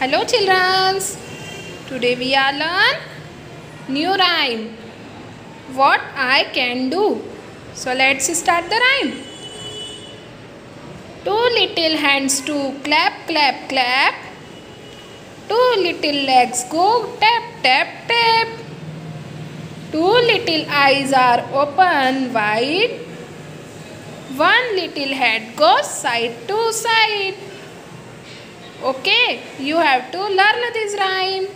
Hello children. Today we are learn new rhyme. What I can do. So let's start the rhyme. Two little hands to clap clap clap. Two little legs go tap tap tap. Two little eyes are open wide. One little head goes side to side. Okay, you have to learn this rhyme.